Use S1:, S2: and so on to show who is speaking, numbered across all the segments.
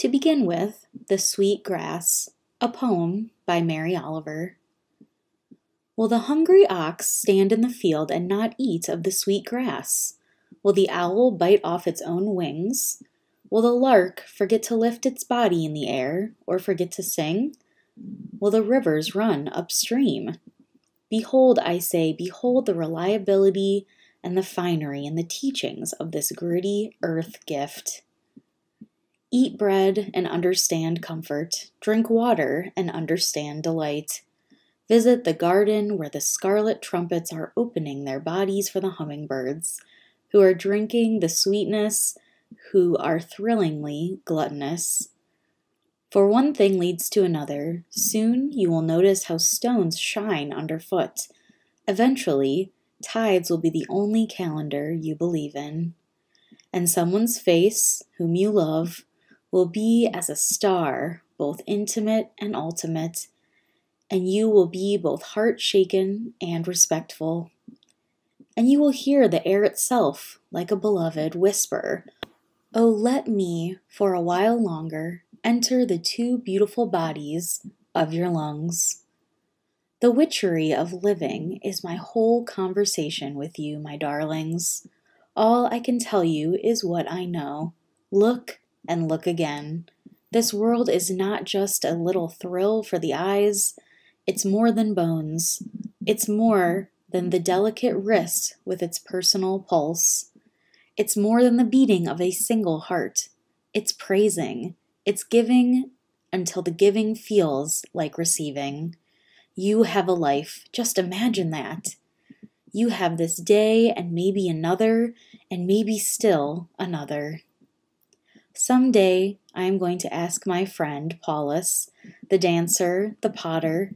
S1: To begin with, The Sweet Grass, a poem by Mary Oliver. Will the hungry ox stand in the field and not eat of the sweet grass? Will the owl bite off its own wings? Will the lark forget to lift its body in the air or forget to sing? Will the rivers run upstream? Behold, I say, behold the reliability and the finery and the teachings of this gritty earth gift. Eat bread and understand comfort. Drink water and understand delight. Visit the garden where the scarlet trumpets are opening their bodies for the hummingbirds, who are drinking the sweetness, who are thrillingly gluttonous. For one thing leads to another. Soon you will notice how stones shine underfoot. Eventually, tides will be the only calendar you believe in. And someone's face, whom you love, will be as a star, both intimate and ultimate, and you will be both heart shaken and respectful. And you will hear the air itself, like a beloved, whisper, Oh, let me, for a while longer, enter the two beautiful bodies of your lungs. The witchery of living is my whole conversation with you, my darlings. All I can tell you is what I know. Look and look again. This world is not just a little thrill for the eyes, it's more than bones. It's more than the delicate wrist with its personal pulse. It's more than the beating of a single heart. It's praising. It's giving until the giving feels like receiving. You have a life. Just imagine that. You have this day and maybe another, and maybe still another. Some day I am going to ask my friend Paulus, the dancer, the potter,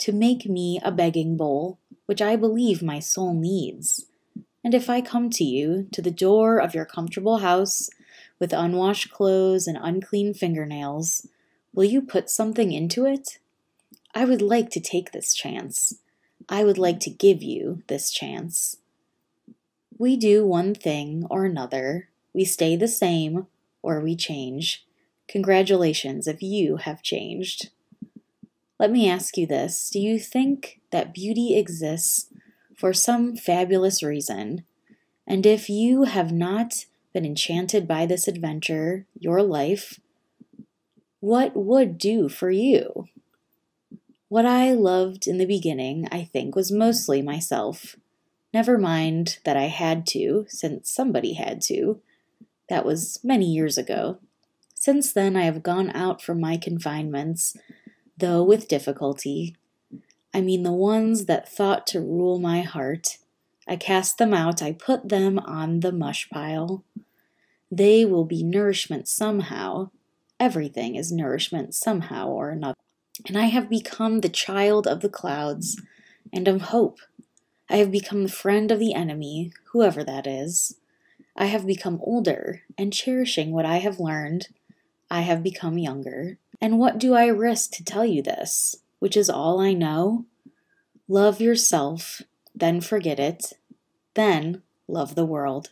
S1: to make me a begging bowl, which I believe my soul needs. And if I come to you, to the door of your comfortable house, with unwashed clothes and unclean fingernails, will you put something into it? I would like to take this chance. I would like to give you this chance. We do one thing or another. We stay the same or we change. Congratulations if you have changed. Let me ask you this Do you think that beauty exists for some fabulous reason? And if you have not been enchanted by this adventure, your life, what would do for you? What I loved in the beginning, I think, was mostly myself. Never mind that I had to, since somebody had to. That was many years ago. Since then, I have gone out from my confinements, though with difficulty. I mean the ones that thought to rule my heart. I cast them out, I put them on the mush pile. They will be nourishment somehow. Everything is nourishment somehow or another. And I have become the child of the clouds and of hope. I have become the friend of the enemy, whoever that is. I have become older, and cherishing what I have learned, I have become younger. And what do I risk to tell you this, which is all I know? Love yourself, then forget it, then love the world.